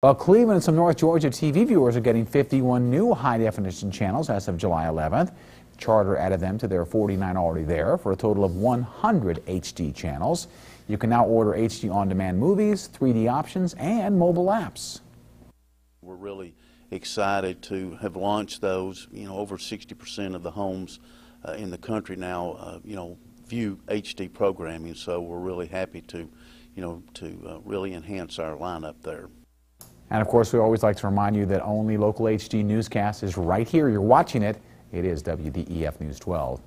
Well, Cleveland and some North Georgia TV viewers are getting 51 new high-definition channels as of July 11th. Charter added them to their 49 already there for a total of 100 HD channels. You can now order HD on-demand movies, 3D options, and mobile apps. We're really excited to have launched those. You know, over 60% of the homes uh, in the country now, uh, you know, view HD programming, so we're really happy to, you know, to uh, really enhance our lineup there. And of course, we always like to remind you that only local HD newscast is right here. You're watching it. It is WDEF News 12.